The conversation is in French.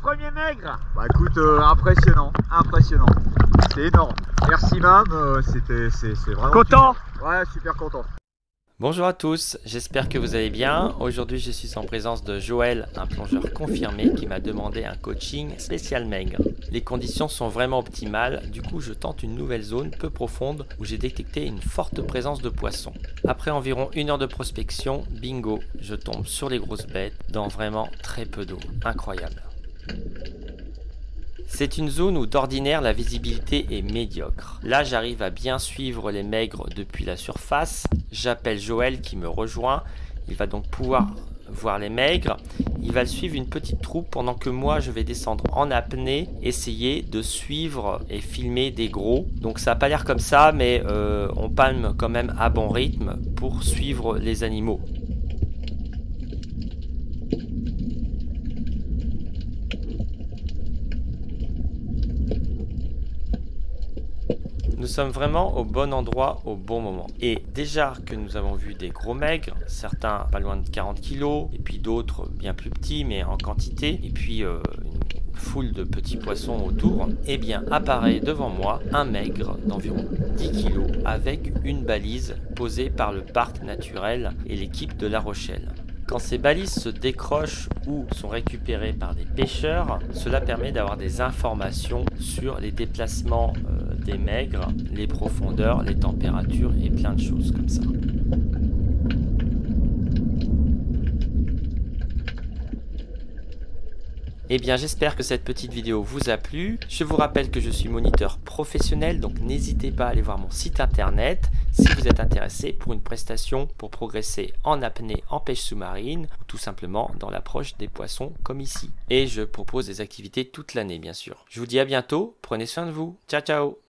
premier maigre Bah écoute, euh, impressionnant, impressionnant. C'est énorme. Merci Mam, euh, c'était c'est c'est vraiment Content super. Ouais, super content. Bonjour à tous, j'espère que vous allez bien. Aujourd'hui, je suis en présence de Joël, un plongeur confirmé qui m'a demandé un coaching spécial maigre. Les conditions sont vraiment optimales, du coup, je tente une nouvelle zone peu profonde où j'ai détecté une forte présence de poissons. Après environ une heure de prospection, bingo, je tombe sur les grosses bêtes dans vraiment très peu d'eau. Incroyable. C'est une zone où d'ordinaire la visibilité est médiocre. Là j'arrive à bien suivre les maigres depuis la surface. J'appelle Joël qui me rejoint. Il va donc pouvoir voir les maigres. Il va suivre une petite troupe pendant que moi je vais descendre en apnée, essayer de suivre et filmer des gros. Donc ça n'a pas l'air comme ça mais euh, on palme quand même à bon rythme pour suivre les animaux. Nous sommes vraiment au bon endroit au bon moment. Et déjà que nous avons vu des gros maigres, certains pas loin de 40 kg, et puis d'autres bien plus petits mais en quantité, et puis euh, une foule de petits poissons autour, eh bien apparaît devant moi un maigre d'environ 10 kg avec une balise posée par le parc naturel et l'équipe de La Rochelle. Quand ces balises se décrochent ou sont récupérées par des pêcheurs, cela permet d'avoir des informations sur les déplacements euh, des maigres, les profondeurs, les températures et plein de choses comme ça. Eh bien j'espère que cette petite vidéo vous a plu. Je vous rappelle que je suis moniteur professionnel, donc n'hésitez pas à aller voir mon site internet si vous êtes intéressé pour une prestation pour progresser en apnée en pêche sous-marine ou tout simplement dans l'approche des poissons comme ici. Et je propose des activités toute l'année bien sûr. Je vous dis à bientôt, prenez soin de vous. Ciao ciao